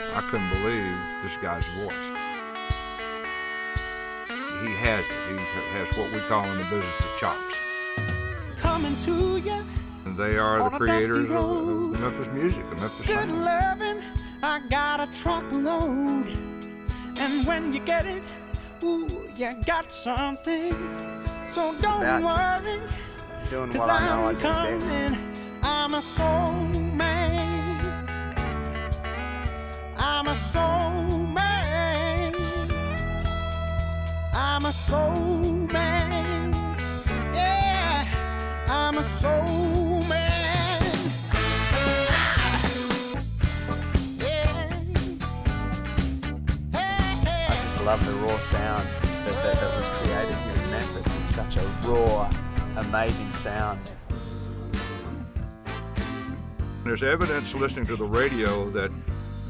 I couldn't believe this guy's voice. He has it. He has what we call in the business the chops. Coming to you. And they are the creators of, road. Memphis music, the Memphis Good sound. loving, I got a truckload. And when you get it, ooh, you got something. So don't About just worry, Doing cause what I know I I'm coming. I'm a soul soul man. I'm a soul man. Yeah, I'm a soul man. Yeah. Hey, I just love the raw sound that, that, that was created here in Memphis. It's such a raw, amazing sound. There's evidence listening to the radio that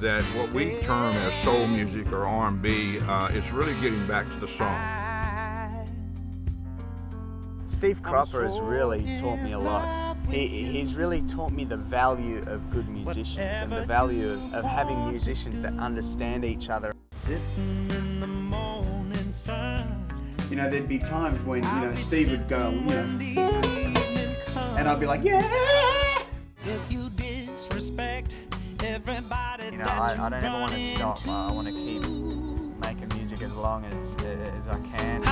that what we term as soul music or R&B uh, is really getting back to the song. Steve Cropper has really taught me a lot. He, he's really taught me the value of good musicians and the value of, of having musicians that understand each other. Sitting in the morning sun. You know, there'd be times when, you know, Steve would go, you know, When the evening comes. and I'd be like, yeah! If you disrespect everybody You know, I, I don't ever want to stop. into, I want to keep making music as long as, as I can.